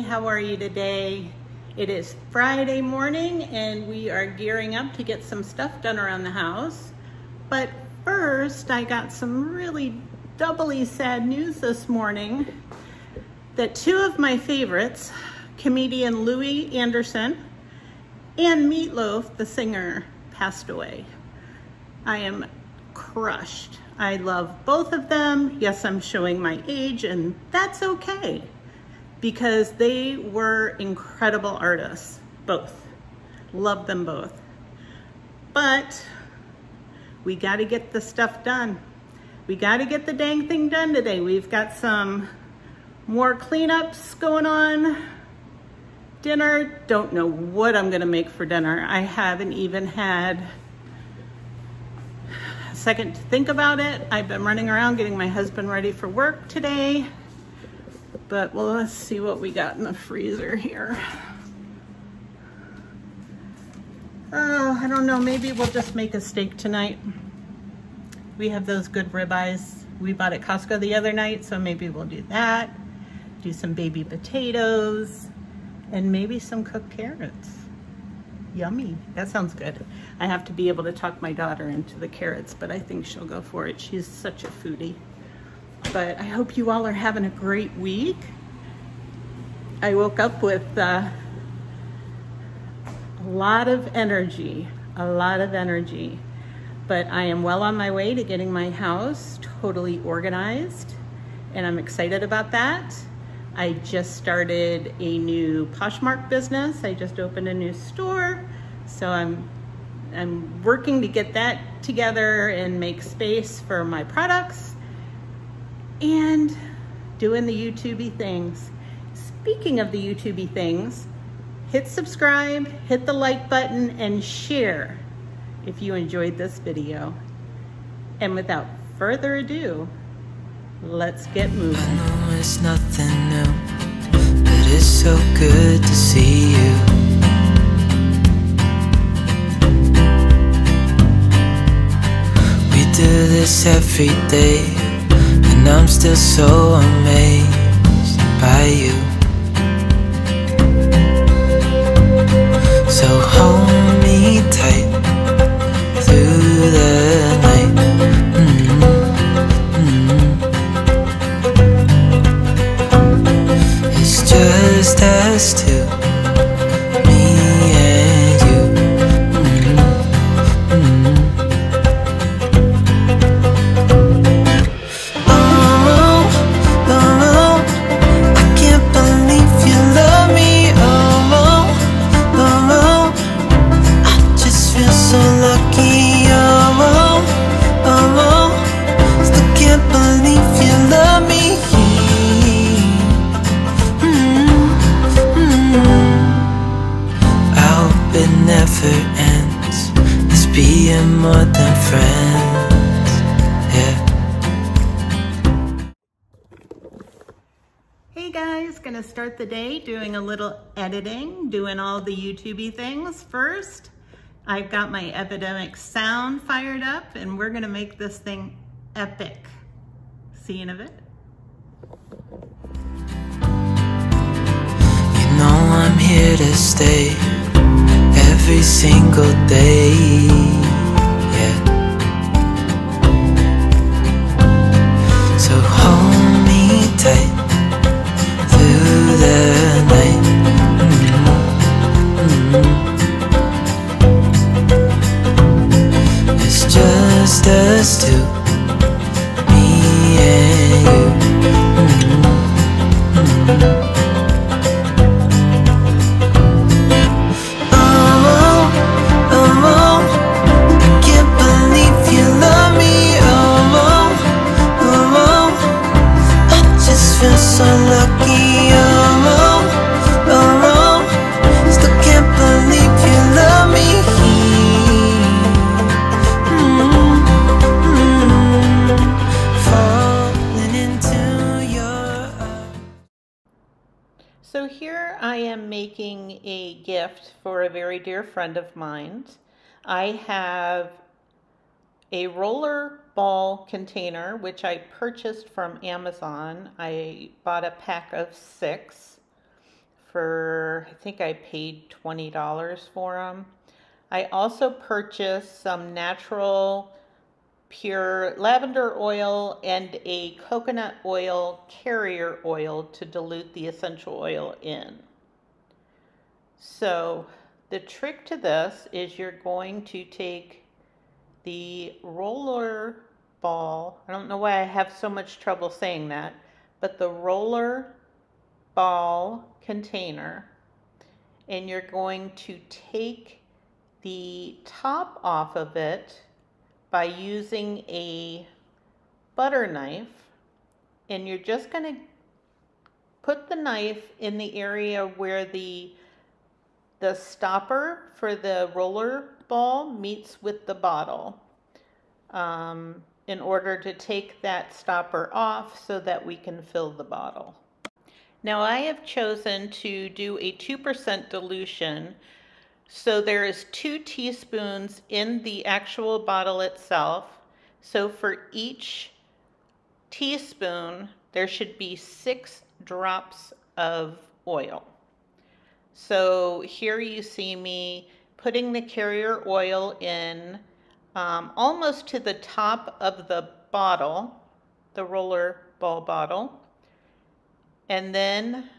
how are you today? It is Friday morning and we are gearing up to get some stuff done around the house. But first, I got some really doubly sad news this morning that two of my favorites, comedian Louie Anderson and Meatloaf, the singer, passed away. I am crushed. I love both of them. Yes, I'm showing my age and that's okay because they were incredible artists, both. Love them both. But we got to get the stuff done. We got to get the dang thing done today. We've got some more cleanups going on. Dinner, don't know what I'm gonna make for dinner. I haven't even had a second to think about it. I've been running around getting my husband ready for work today. But well, let's see what we got in the freezer here. Oh, I don't know, maybe we'll just make a steak tonight. We have those good ribeyes we bought at Costco the other night, so maybe we'll do that. Do some baby potatoes and maybe some cooked carrots. Yummy, that sounds good. I have to be able to talk my daughter into the carrots, but I think she'll go for it. She's such a foodie. But I hope you all are having a great week. I woke up with uh, a lot of energy, a lot of energy. But I am well on my way to getting my house totally organized, and I'm excited about that. I just started a new Poshmark business. I just opened a new store. So I'm I'm working to get that together and make space for my products and doing the YouTubey things. Speaking of the YouTubey things, hit subscribe, hit the like button, and share if you enjoyed this video. And without further ado, let's get moving. I know it's nothing new, but it's so good to see you. We do this every day, and I'm still so amazed by you. Start the day doing a little editing, doing all the YouTubey things. First, I've got my Epidemic sound fired up and we're gonna make this thing epic. See you in a bit. You know I'm here to stay every single day. Gift for a very dear friend of mine. I have a roller ball container, which I purchased from Amazon. I bought a pack of six for, I think I paid $20 for them. I also purchased some natural pure lavender oil and a coconut oil carrier oil to dilute the essential oil in. So the trick to this is you're going to take the roller ball, I don't know why I have so much trouble saying that, but the roller ball container and you're going to take the top off of it by using a butter knife and you're just going to put the knife in the area where the the stopper for the roller ball meets with the bottle um, in order to take that stopper off so that we can fill the bottle. Now I have chosen to do a 2% dilution. So there is two teaspoons in the actual bottle itself. So for each teaspoon, there should be six drops of oil. So here you see me putting the carrier oil in um, almost to the top of the bottle, the roller ball bottle. And then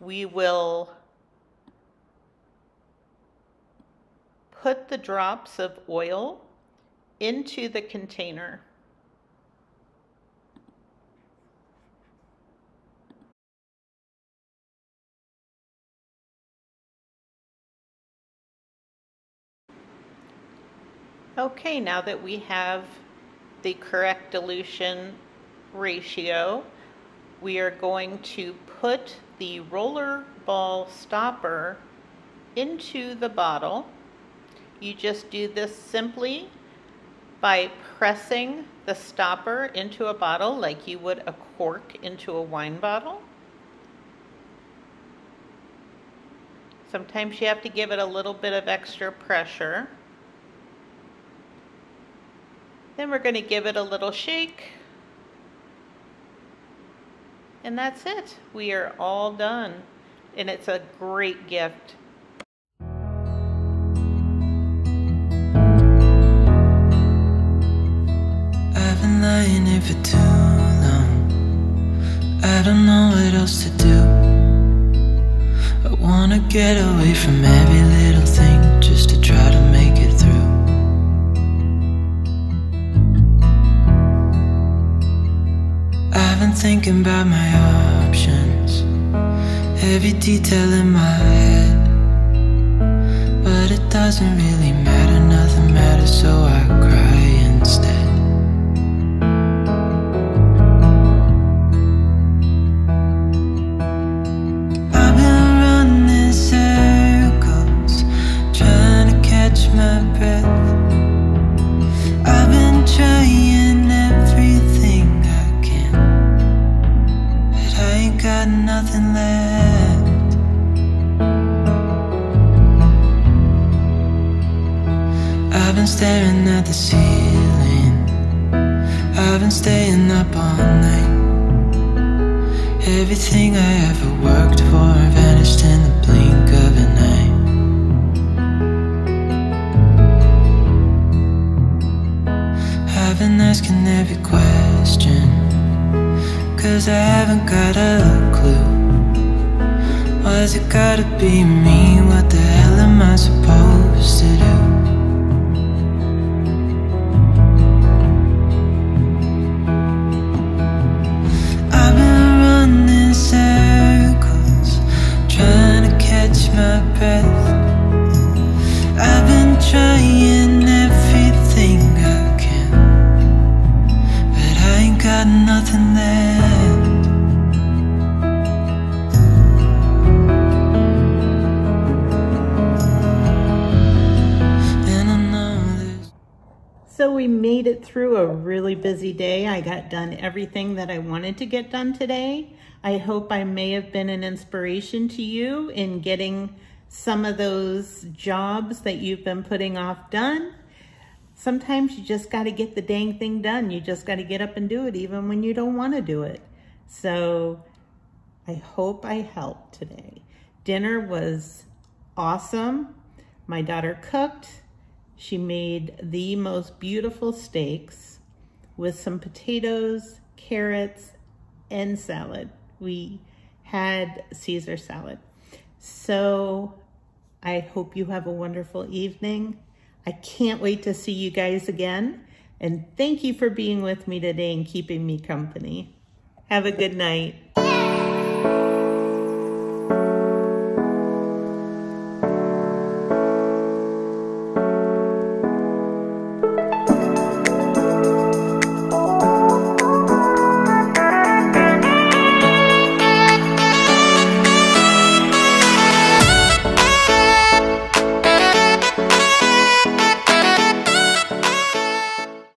we will put the drops of oil into the container. Okay, now that we have the correct dilution ratio, we are going to put the roller ball stopper into the bottle. You just do this simply by pressing the stopper into a bottle like you would a cork into a wine bottle. Sometimes you have to give it a little bit of extra pressure. Then we're going to give it a little shake. And that's it. We are all done. And it's a great gift. I've been lying here for too long. I don't know what else to do. I wanna get away from every little thing thinking about my options, every detail in my head. But it doesn't really matter, nothing matters, so I got nothing left. I've been staring at the ceiling. I've been staying up all night. Everything I ever worked for vanished in the blink of an eye. I've been asking every question, cause I haven't got a gotta be me? What the hell am I supposed to do? We made it through a really busy day. I got done everything that I wanted to get done today. I hope I may have been an inspiration to you in getting some of those jobs that you've been putting off done. Sometimes you just got to get the dang thing done. You just got to get up and do it even when you don't want to do it. So I hope I helped today. Dinner was awesome. My daughter cooked. She made the most beautiful steaks with some potatoes, carrots, and salad. We had Caesar salad. So I hope you have a wonderful evening. I can't wait to see you guys again. And thank you for being with me today and keeping me company. Have a good night.